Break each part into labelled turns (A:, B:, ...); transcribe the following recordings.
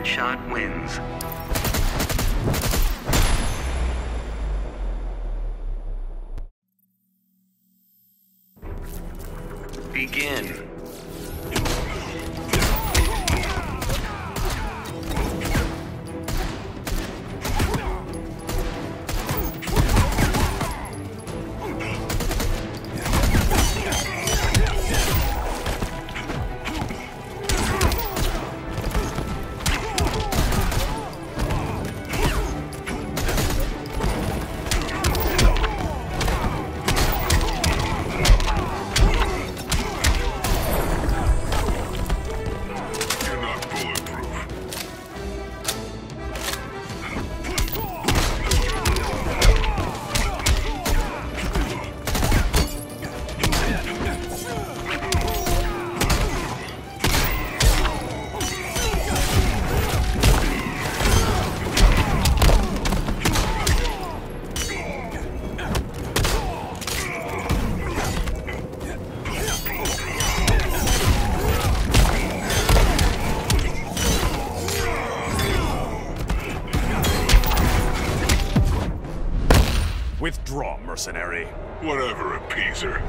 A: Deadshot wins.
B: Withdraw, mercenary.
A: Whatever, appeaser.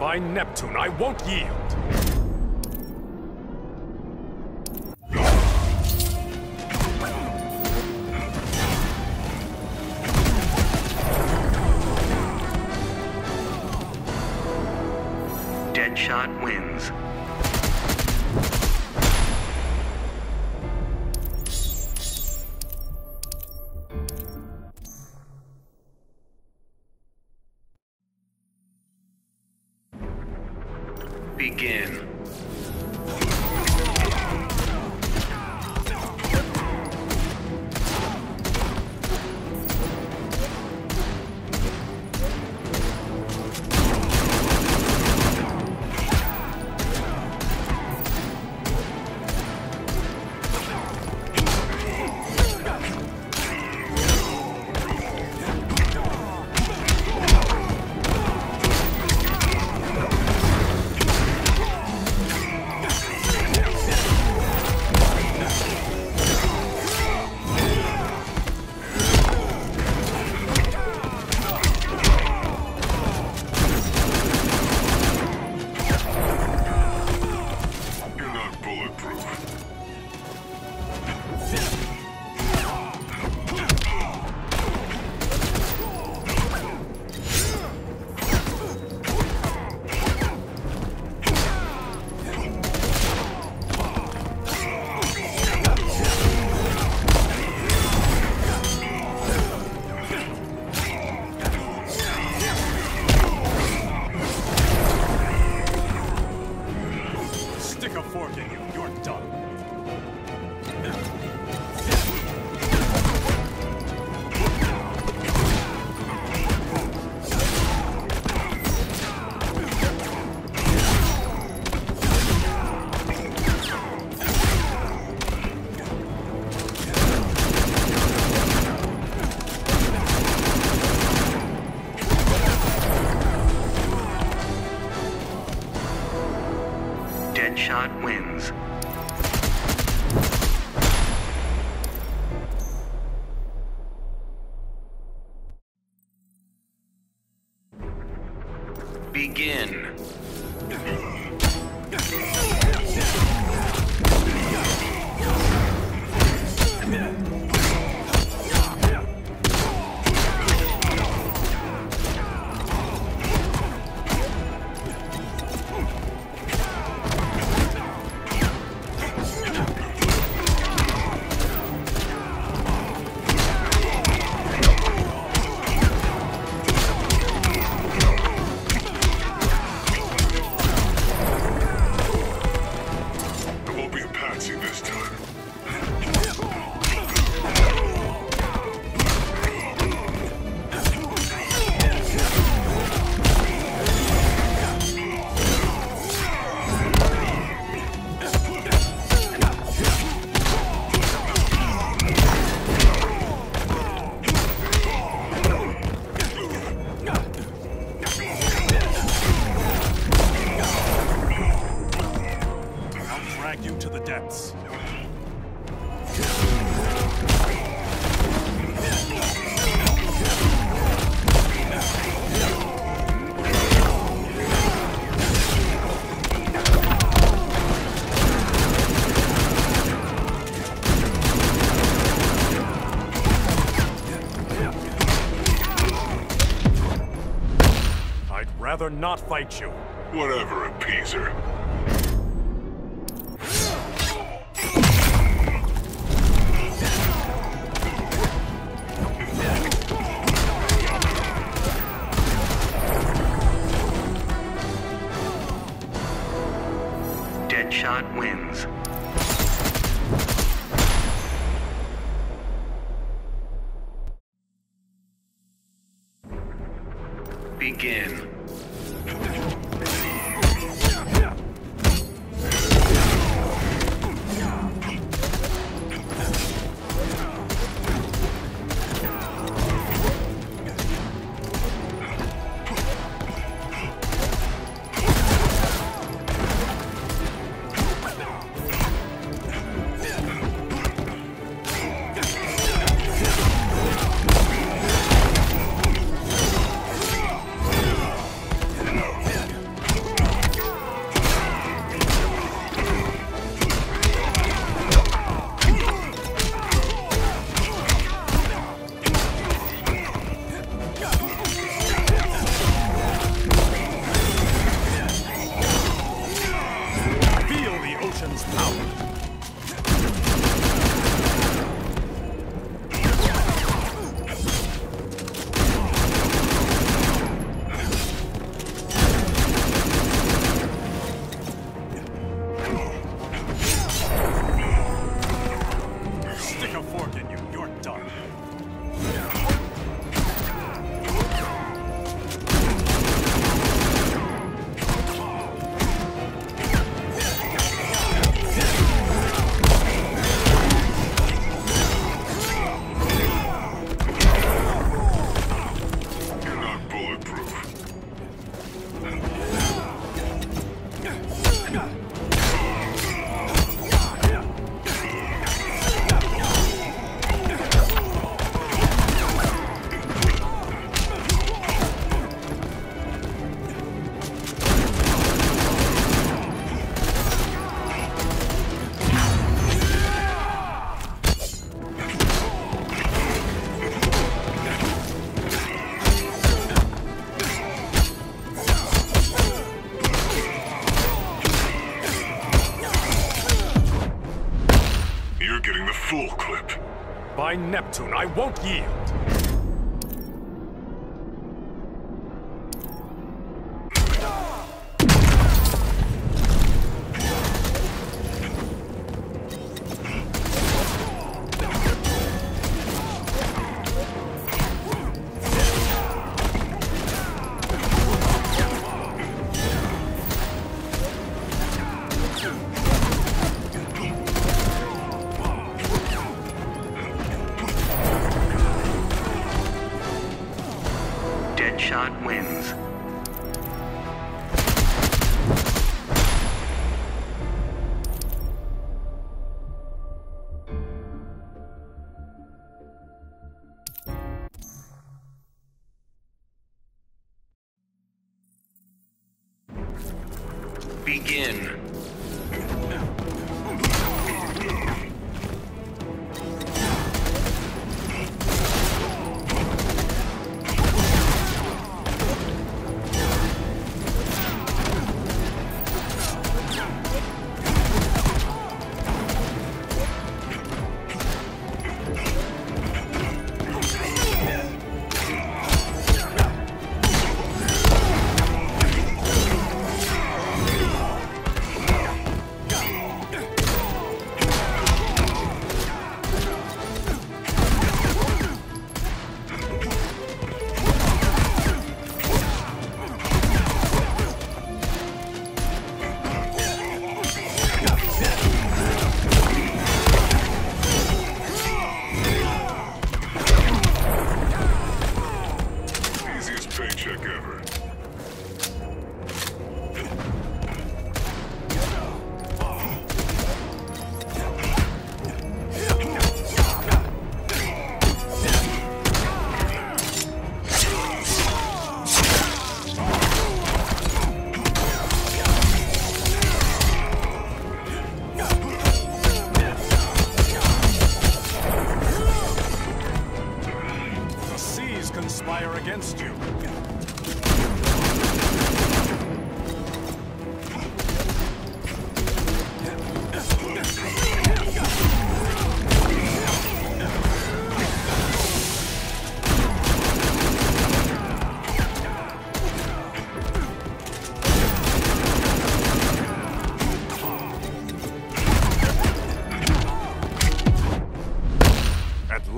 B: By Neptune, I won't yield. Thank you. rather not fight you.
A: Whatever, appeaser.
B: I won't yield. in.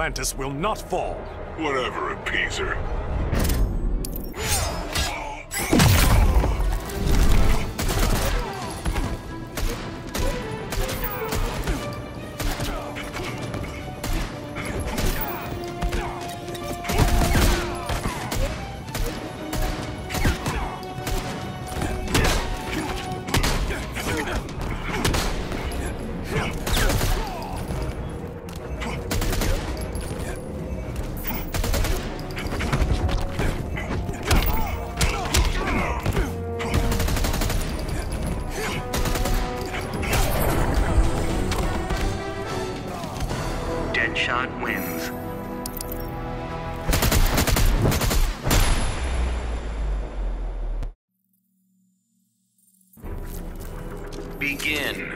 B: Atlantis will not fall.
A: Whatever, appeaser.
C: Begin.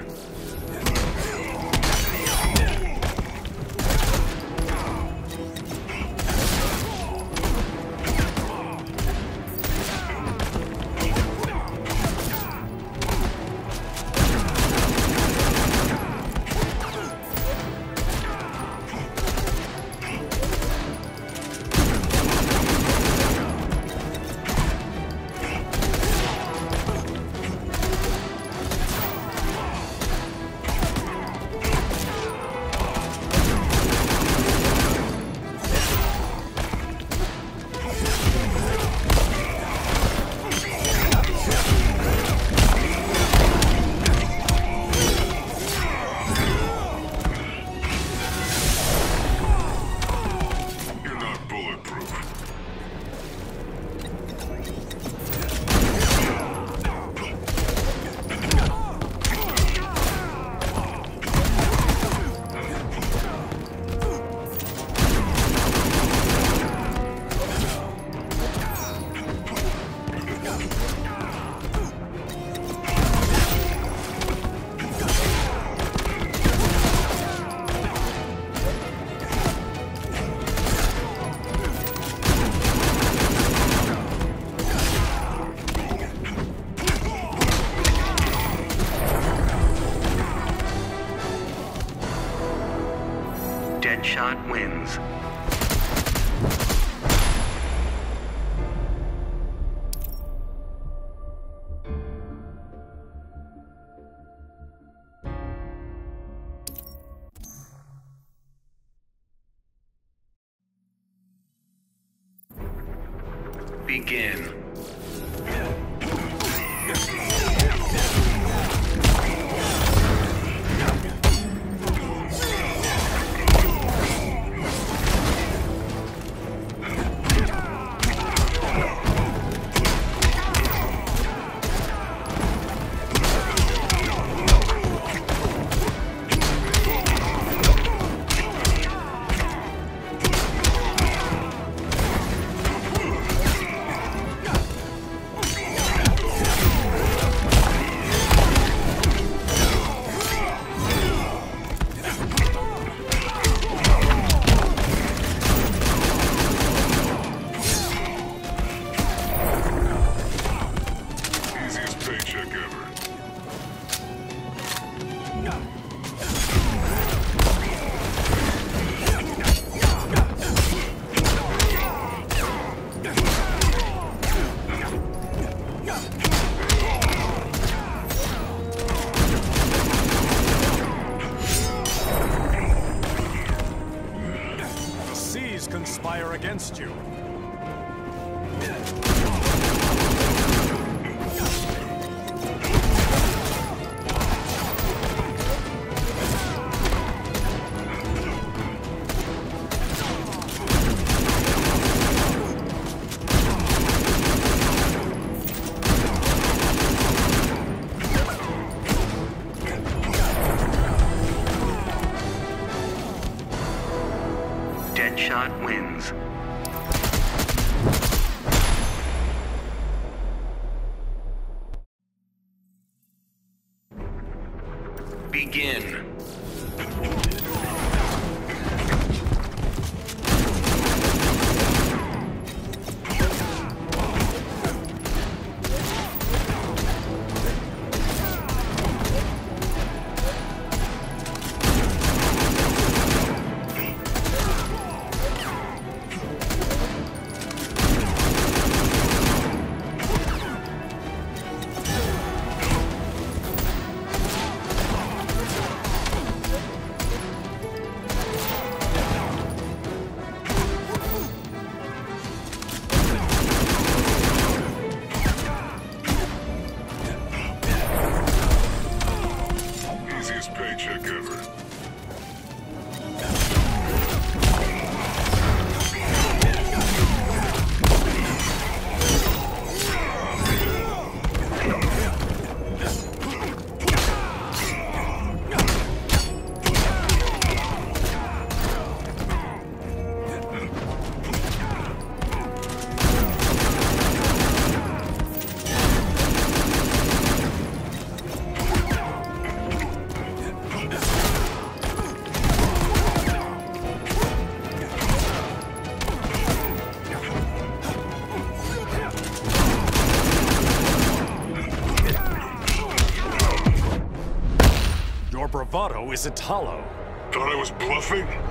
B: Bravado isn't hollow.
A: Thought I was bluffing?